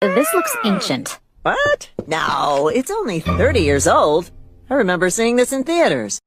This looks ancient. What? No, it's only 30 years old. I remember seeing this in theaters.